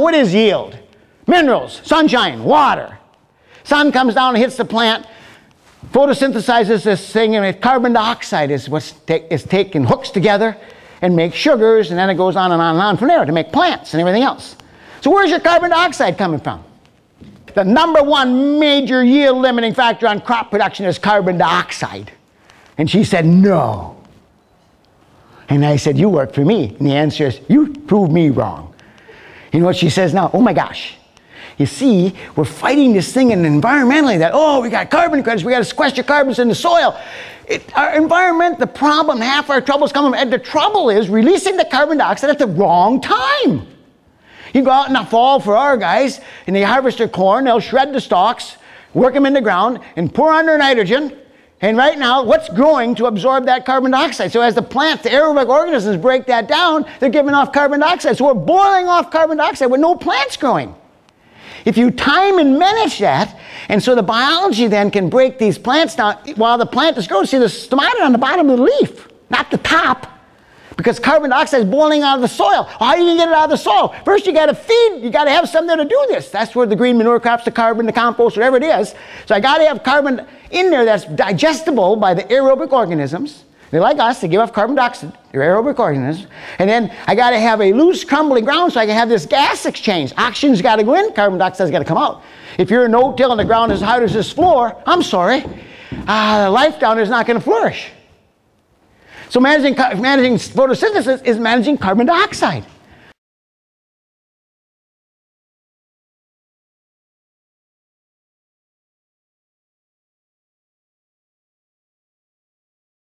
What is yield? Minerals, sunshine, water. Sun comes down and hits the plant, photosynthesizes this thing, and carbon dioxide is what's ta- is taken, hooks together, and makes sugars, and then it goes on and on and on from there to make plants and everything else. So where's your carbon dioxide coming from? The number one major yield limiting factor on crop production is carbon dioxide. And she said, no. And I said, you work for me. And the answer is, you prove me wrong. You know what she says now? Oh my gosh. You see, we're fighting this thing in environmentally that, oh, we got carbon credits, we got to sequester carbons in the soil. It, our environment, the problem, half our troubles come from, and the trouble is releasing the carbon dioxide at the wrong time. You go out in the fall for our guys, and they harvest their corn, they'll shred the stalks, work them in the ground, and pour on their nitrogen. And right now, what's growing to absorb that carbon dioxide? So as the plants, the aerobic organisms break that down, they're giving off carbon dioxide. So we're boiling off carbon dioxide with no plants growing. If you time and manage that, and so the biology then can break these plants down while the plant is growing. See the stomata on the bottom of the leaf, not the top because carbon dioxide is boiling out of the soil. How are you to get it out of the soil? First, you got to feed, you got to have something to do this. That's where the green manure crops, the carbon, the compost, whatever it is. So I got to have carbon in there that's digestible by the aerobic organisms. They're like us, they give off carbon dioxide, they're aerobic organisms. And then I got to have a loose, crumbly ground so I can have this gas exchange. Oxygen's got to go in, carbon dioxide's got to come out. If you're a no-till and the ground is hard as this floor, I'm sorry, uh, life down there is not going to flourish. So managing, managing photosynthesis is managing carbon dioxide.